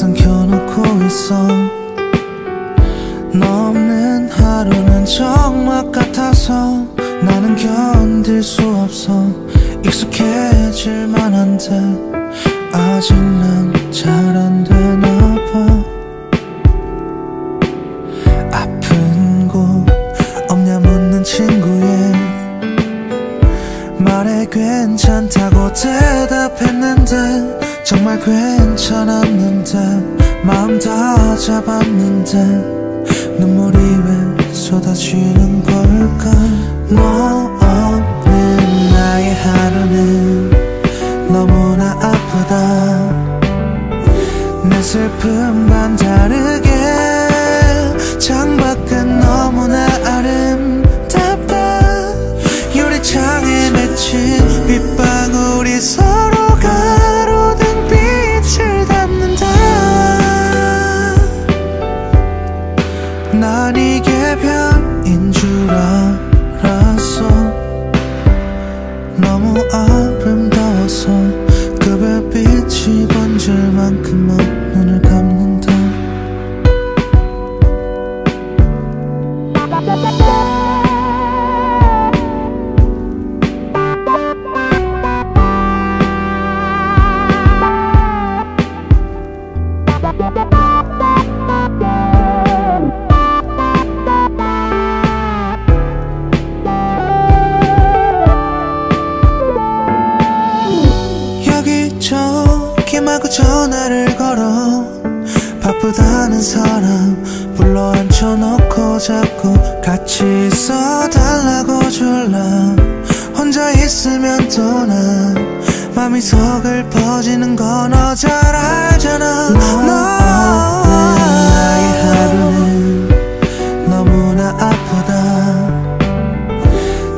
항상 켜놓고 있어. 너 없는 하루는 정막 같아서 나는 견딜 수 없어. 익숙해질 만한데 아직 난 잘 안 되나 봐. 아픈 곳 없냐 묻는 친구의 말에 괜찮다고 대답했는데 정말 괜찮았는데 마음 다 잡았는데 눈물이 왜 쏟아지는 걸까? 너 없는 나의 하루는 너무나 아프다. 내 슬픔 여기저기 마구 전화를 걸어 바쁘다는 사람 불러 앉혀놓고 자꾸 같이 있어달라고 졸라. 혼자 있으면 또나. 맘이 서글퍼지는 건너잘 알잖아. 너. 나의 하루는 너무나 아프다.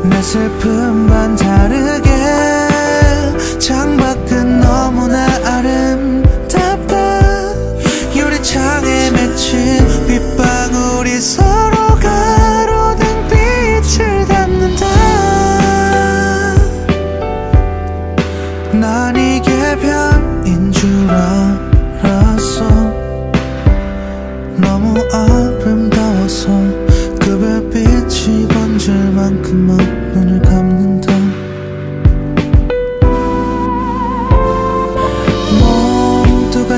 내 슬픔과는 다르게 창밖은 너무나 아름답다. 유리창에 맺힌 빗방울이 서로 가로등 빛을 담는다. 난 이게 병인 줄 알았어. 너무 아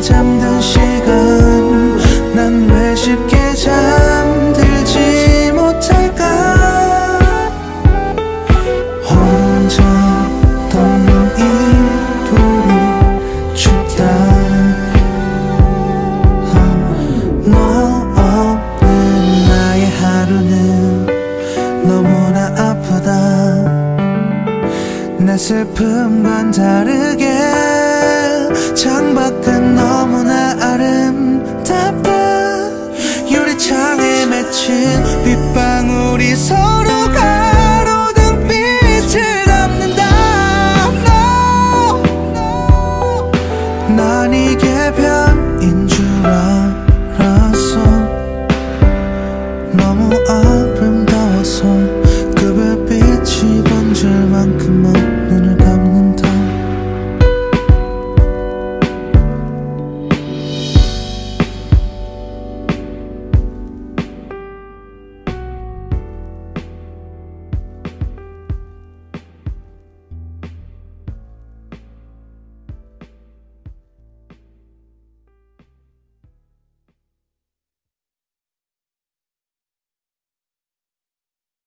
잠든 시간. 난 왜 쉽게 잠들지 못할까? 혼자 덮는 이 불이 춥다. 너 없는 나의 하루는 너무나 아프다. 내 슬픔과는 다르게 너무나 아름답다 유리창에 맺힌 빗방울이 서로